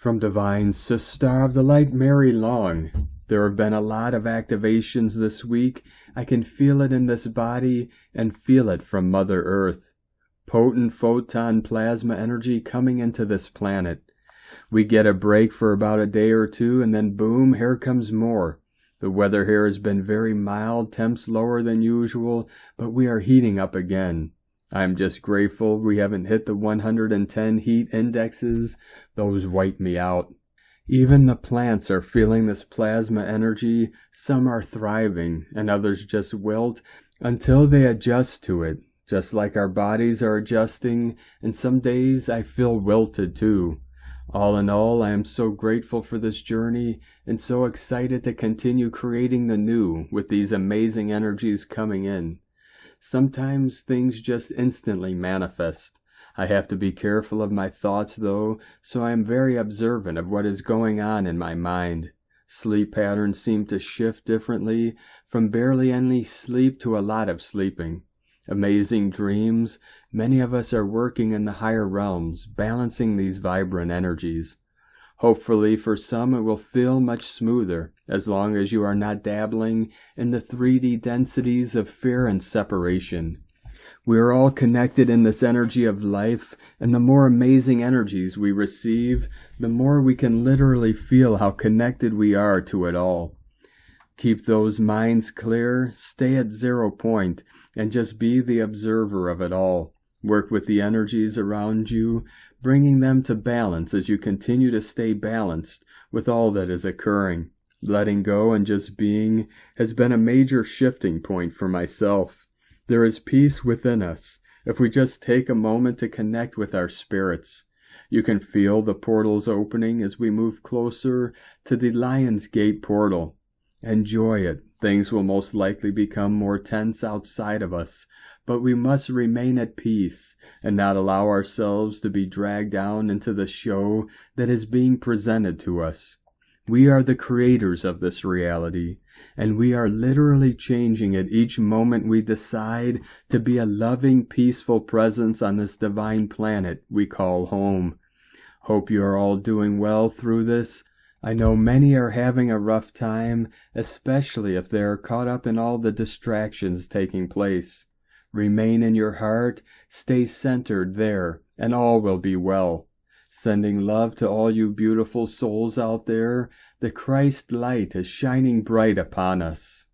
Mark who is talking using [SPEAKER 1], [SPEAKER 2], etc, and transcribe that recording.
[SPEAKER 1] From Divine Sister of the Light Mary Long. There have been a lot of activations this week. I can feel it in this body and feel it from Mother Earth. Potent photon plasma energy coming into this planet. We get a break for about a day or two and then boom, here comes more. The weather here has been very mild, temps lower than usual, but we are heating up again. I'm just grateful we haven't hit the 110 heat indexes. Those wipe me out. Even the plants are feeling this plasma energy. Some are thriving and others just wilt until they adjust to it, just like our bodies are adjusting. And some days I feel wilted too. All in all, I am so grateful for this journey and so excited to continue creating the new with these amazing energies coming in. Sometimes things just instantly manifest. I have to be careful of my thoughts though, so I am very observant of what is going on in my mind. Sleep patterns seem to shift differently, from barely any sleep to a lot of sleeping. Amazing dreams. Many of us are working in the higher realms, balancing these vibrant energies. Hopefully for some it will feel much smoother, as long as you are not dabbling in the 3D densities of fear and separation. We are all connected in this energy of life, and the more amazing energies we receive, the more we can literally feel how connected we are to it all. Keep those minds clear, stay at zero point, and just be the observer of it all. Work with the energies around you, bringing them to balance as you continue to stay balanced with all that is occurring. Letting go and just being has been a major shifting point for myself. There is peace within us if we just take a moment to connect with our spirits. You can feel the portals opening as we move closer to the Lion's Gate portal. Enjoy it. Things will most likely become more tense outside of us, but we must remain at peace and not allow ourselves to be dragged down into the show that is being presented to us. We are the creators of this reality, and we are literally changing it each moment we decide to be a loving, peaceful presence on this divine planet we call home. Hope you are all doing well through this. I know many are having a rough time, especially if they are caught up in all the distractions taking place. Remain in your heart, stay centered there, and all will be well. Sending love to all you beautiful souls out there, the Christ light is shining bright upon us.